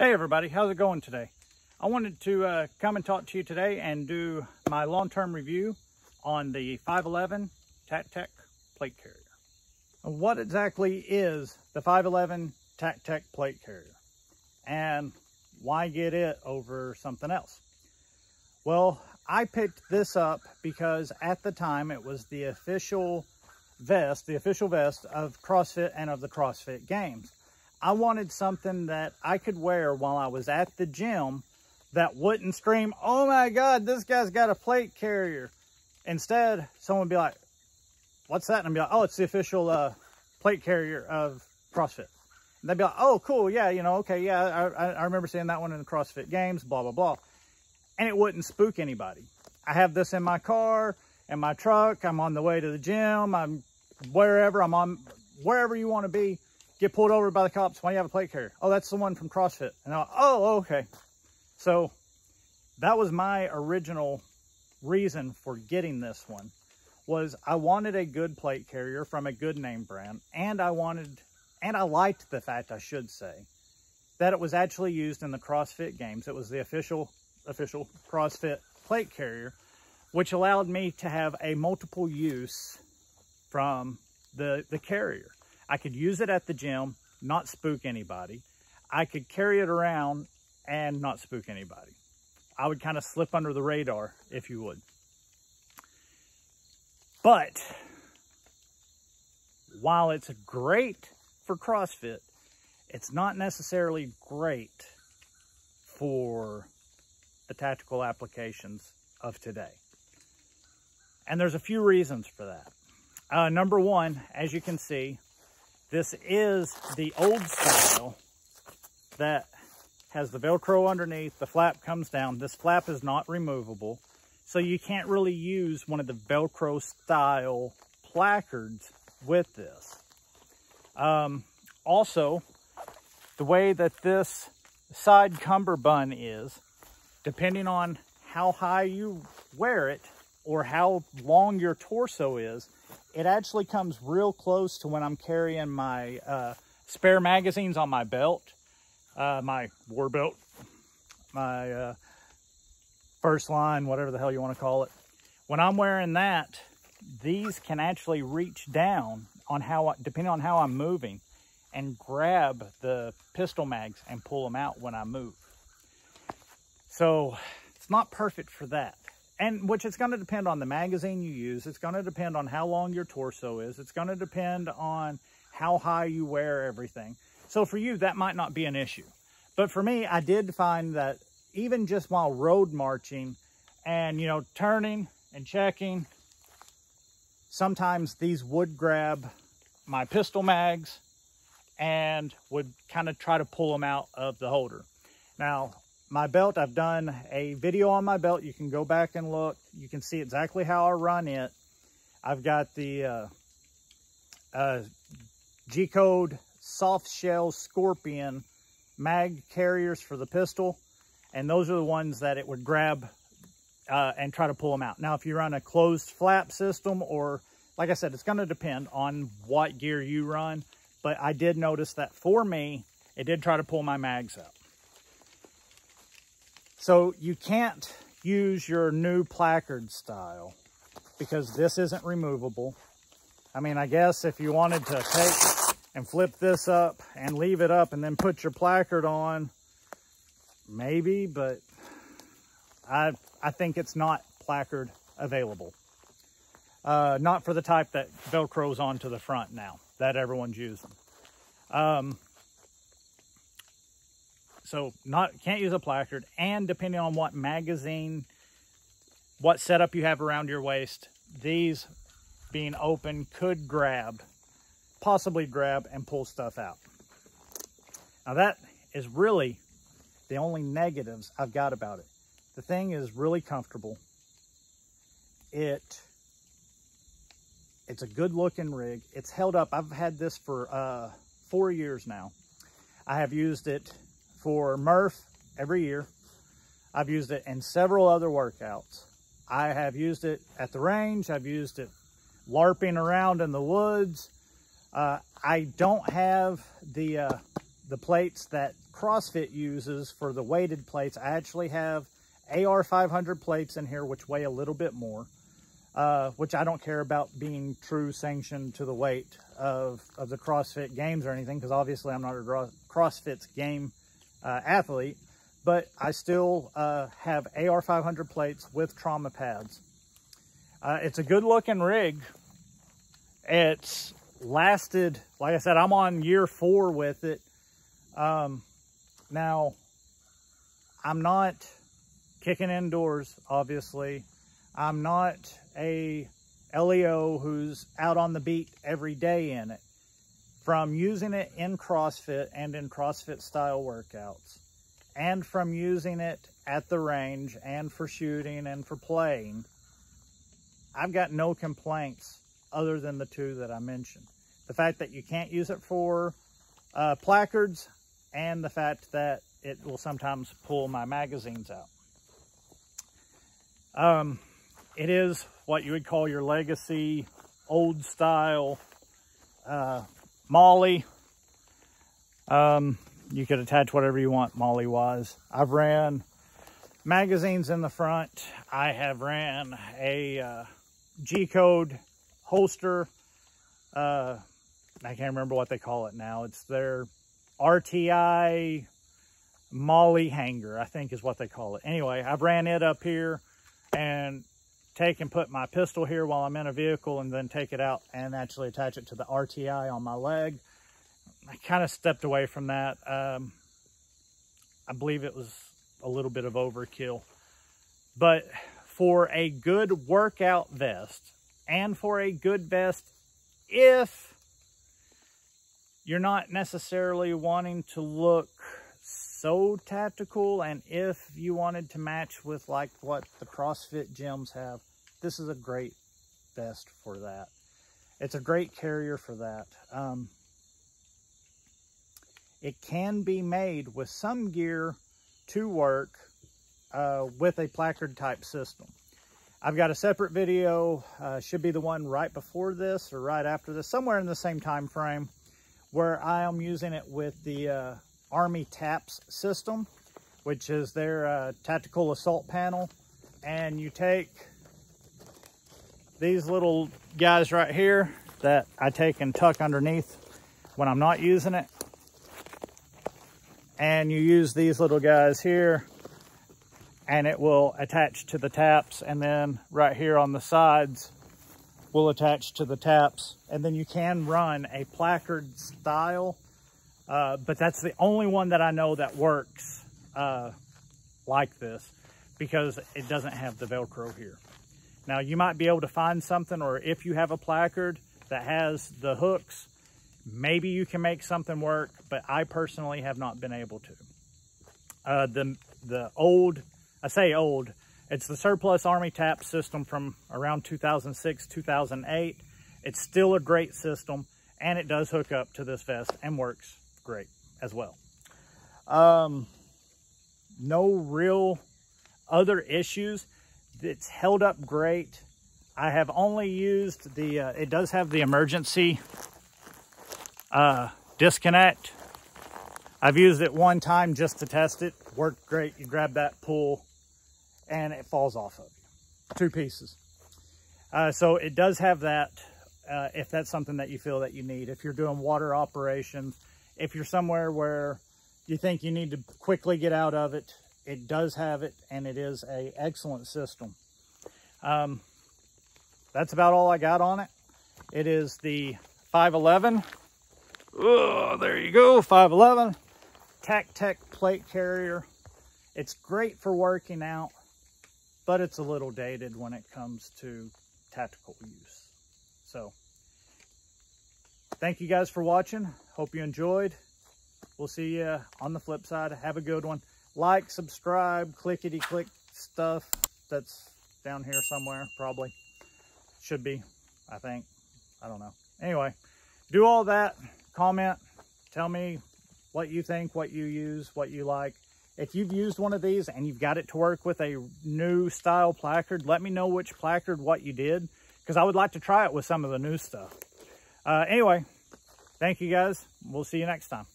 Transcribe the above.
Hey everybody, how's it going today? I wanted to uh, come and talk to you today and do my long-term review on the 511 TacTec plate carrier. What exactly is the 511 TacTec plate carrier? And why get it over something else? Well, I picked this up because at the time it was the official vest, the official vest of CrossFit and of the CrossFit Games. I wanted something that I could wear while I was at the gym that wouldn't scream, oh my God, this guy's got a plate carrier. Instead, someone would be like, what's that? And I'd be like, oh, it's the official uh, plate carrier of CrossFit. And they'd be like, oh, cool. Yeah, you know, okay. Yeah, I, I remember seeing that one in the CrossFit games, blah, blah, blah. And it wouldn't spook anybody. I have this in my car, in my truck. I'm on the way to the gym. I'm wherever. I'm on wherever you want to be get pulled over by the cops. Why do you have a plate carrier? Oh, that's the one from CrossFit. And I'm oh, okay. So that was my original reason for getting this one was I wanted a good plate carrier from a good name brand. And I wanted, and I liked the fact, I should say, that it was actually used in the CrossFit games. It was the official, official CrossFit plate carrier, which allowed me to have a multiple use from the, the carrier. I could use it at the gym, not spook anybody. I could carry it around and not spook anybody. I would kind of slip under the radar, if you would. But while it's great for CrossFit, it's not necessarily great for the tactical applications of today. And there's a few reasons for that. Uh, number one, as you can see, this is the old style that has the Velcro underneath, the flap comes down. This flap is not removable, so you can't really use one of the Velcro style placards with this. Um, also, the way that this side cummerbund is, depending on how high you wear it or how long your torso is, it actually comes real close to when I'm carrying my uh, spare magazines on my belt, uh, my war belt, my uh, first line, whatever the hell you want to call it. When I'm wearing that, these can actually reach down on how, I, depending on how I'm moving, and grab the pistol mags and pull them out when I move. So it's not perfect for that and which it's going to depend on the magazine you use. It's going to depend on how long your torso is. It's going to depend on how high you wear everything. So for you, that might not be an issue. But for me, I did find that even just while road marching and, you know, turning and checking, sometimes these would grab my pistol mags and would kind of try to pull them out of the holder. Now, my belt, I've done a video on my belt. You can go back and look. You can see exactly how I run it. I've got the uh, uh, G-Code soft shell Scorpion mag carriers for the pistol. And those are the ones that it would grab uh, and try to pull them out. Now, if you run a closed flap system or, like I said, it's going to depend on what gear you run. But I did notice that for me, it did try to pull my mags out. So you can't use your new placard style because this isn't removable. I mean, I guess if you wanted to take and flip this up and leave it up and then put your placard on, maybe, but I, I think it's not placard available. Uh, not for the type that Velcro's onto the front now that everyone's using. Um, so not can't use a placard. And depending on what magazine, what setup you have around your waist, these being open could grab, possibly grab and pull stuff out. Now that is really the only negatives I've got about it. The thing is really comfortable. It it's a good looking rig. It's held up. I've had this for uh, four years now. I have used it for Murph every year. I've used it in several other workouts. I have used it at the range. I've used it LARPing around in the woods. Uh, I don't have the uh, the plates that CrossFit uses for the weighted plates. I actually have AR 500 plates in here, which weigh a little bit more, uh, which I don't care about being true sanctioned to the weight of, of the CrossFit games or anything, because obviously I'm not a CrossFit's game uh, athlete, but I still uh, have AR 500 plates with trauma pads. Uh, it's a good looking rig. It's lasted, like I said, I'm on year four with it. Um, now, I'm not kicking indoors, obviously. I'm not a LEO who's out on the beat every day in it. From using it in CrossFit and in CrossFit style workouts, and from using it at the range and for shooting and for playing, I've got no complaints other than the two that I mentioned. The fact that you can't use it for uh, placards and the fact that it will sometimes pull my magazines out. Um, it is what you would call your legacy, old style uh, MOLLE. Um, you could attach whatever you want MOLLE wise I've ran magazines in the front. I have ran a uh, G-code holster. Uh, I can't remember what they call it now. It's their RTI MOLLE hanger, I think is what they call it. Anyway, I've ran it up here and take and put my pistol here while I'm in a vehicle and then take it out and actually attach it to the RTI on my leg. I kind of stepped away from that. Um, I believe it was a little bit of overkill. But for a good workout vest and for a good vest, if you're not necessarily wanting to look so tactical and if you wanted to match with like what the CrossFit gyms have, this is a great vest for that. It's a great carrier for that. Um, it can be made with some gear to work uh, with a placard type system. I've got a separate video, uh, should be the one right before this or right after this, somewhere in the same time frame, where I am using it with the uh, Army TAPS system, which is their uh, tactical assault panel. And you take these little guys right here that I take and tuck underneath when I'm not using it. And you use these little guys here and it will attach to the taps. And then right here on the sides will attach to the taps. And then you can run a placard style uh, but that's the only one that I know that works uh, like this because it doesn't have the Velcro here. Now you might be able to find something or if you have a placard that has the hooks, maybe you can make something work, but I personally have not been able to. Uh, the, the old, I say old, it's the surplus Army TAP system from around 2006, 2008. It's still a great system and it does hook up to this vest and works great as well. Um, no real other issues. It's held up great. I have only used the, uh, it does have the emergency uh, disconnect. I've used it one time just to test it. Worked great. You grab that pull and it falls off of you. Two pieces. Uh, so it does have that uh, if that's something that you feel that you need. If you're doing water operations, if you're somewhere where you think you need to quickly get out of it, it does have it and it is a excellent system. Um, that's about all I got on it. It is the 511. Oh, there you go, 511. TacTec plate carrier. It's great for working out, but it's a little dated when it comes to tactical use. So, thank you guys for watching. Hope you enjoyed. We'll see you on the flip side. Have a good one. Like, subscribe, clickety click stuff that's down here somewhere, probably. Should be, I think. I don't know. Anyway, do all that. Comment. Tell me what you think, what you use, what you like. If you've used one of these and you've got it to work with a new style placard, let me know which placard, what you did, because I would like to try it with some of the new stuff. Uh, anyway, Thank you guys. We'll see you next time.